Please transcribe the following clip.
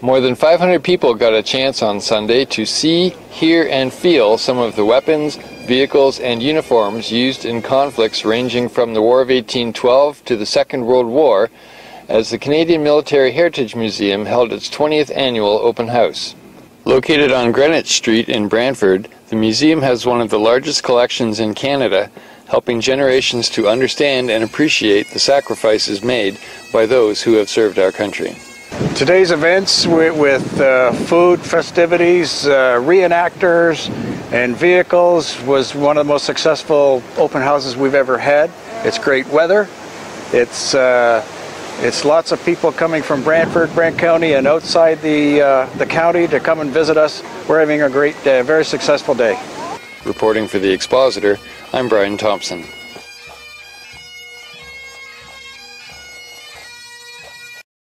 More than 500 people got a chance on Sunday to see, hear, and feel some of the weapons, vehicles, and uniforms used in conflicts ranging from the War of 1812 to the Second World War as the Canadian Military Heritage Museum held its 20th annual open house. Located on Greenwich Street in Brantford, the museum has one of the largest collections in Canada, helping generations to understand and appreciate the sacrifices made by those who have served our country. Today's events with, with uh, food, festivities, uh, reenactors, and vehicles was one of the most successful open houses we've ever had. It's great weather. It's uh, it's lots of people coming from Brantford, Brant County, and outside the uh, the county to come and visit us. We're having a great, day, very successful day. Reporting for the Expositor, I'm Brian Thompson.